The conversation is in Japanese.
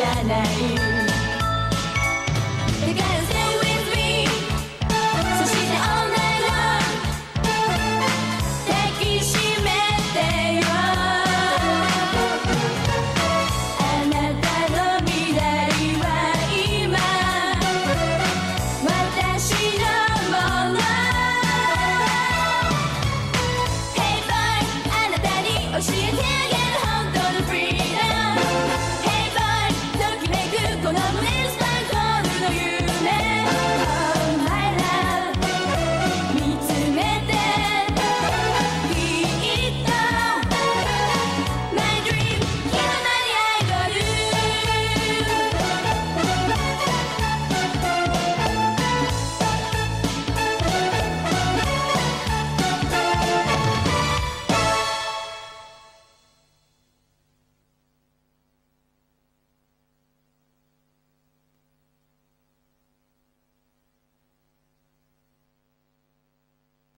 じゃない